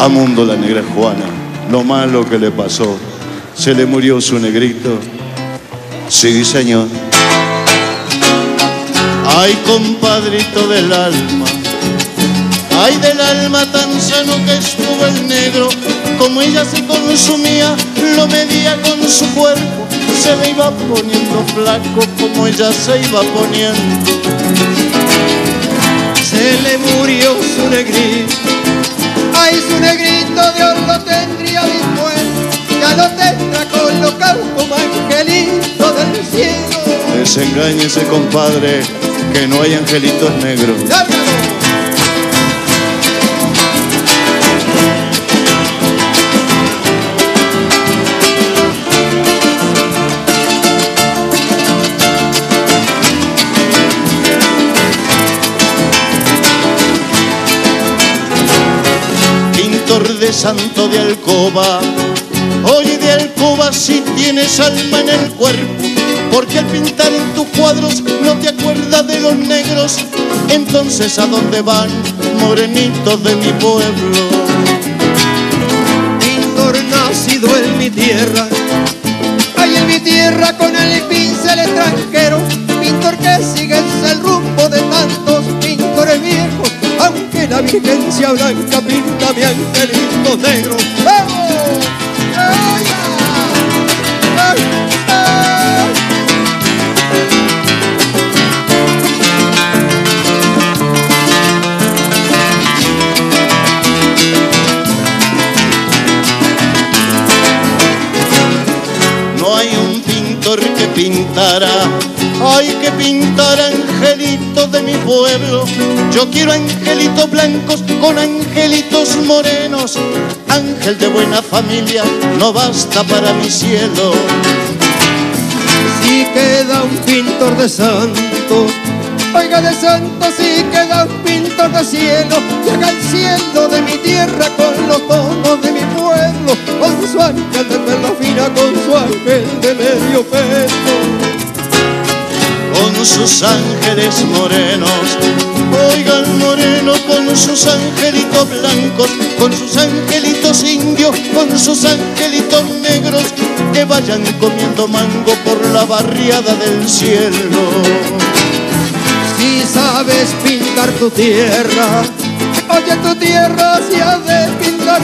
A Mundo la negra Juana, lo malo que le pasó, se le murió su negrito. Sí, señor. Ay, compadrito del alma, ay del alma tan sano que estuvo el negro, como ella se consumía, lo medía con su cuerpo, se le iba poniendo flaco como ella se iba poniendo. Se le murió su negrito, tendrá colocado como angelito del cielo. Desengáñese, compadre, que no hay angelitos negros. Pintor de santo de alcoba, si tienes alma en el cuerpo porque al pintar en tus cuadros no te acuerdas de los negros, entonces ¿a dónde van, morenitos de mi pueblo? Pintor nacido en mi tierra, hay en mi tierra con el pincel extranjero, pintor que sigue el rumbo de tantos pintores viejos, aunque la vigencia blanca pinta mi angelito negro. Que pintara, ay que pintara angelitos de mi pueblo. Yo quiero angelitos blancos con angelitos morenos. Ángel de buena familia no basta para mi cielo. Si queda un pintor de santos, oiga de santos si queda un pintor de cielo, y haga el cielo de mi tierra con los tonos de mi pueblo, con su ángel de perla con su ángel de medio pelo. Sus ángeles morenos, oigan moreno con sus angelitos blancos, con sus angelitos indios, con sus angelitos negros, que vayan comiendo mango por la barriada del cielo. Si sabes pintar tu tierra, oye tu tierra si de pintar